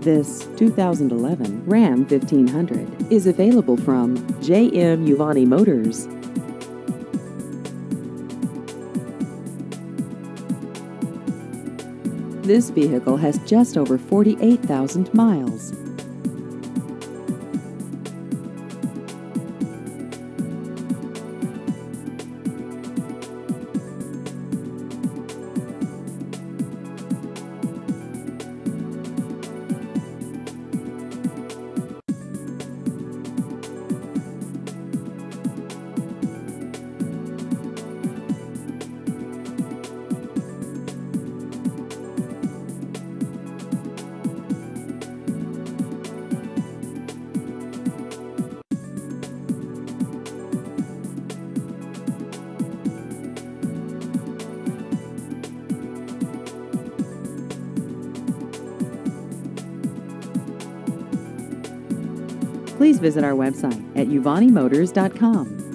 This 2011 Ram 1500 is available from J.M. Uvanni Motors. This vehicle has just over 48,000 miles. Please visit our website at uvannimotors.com.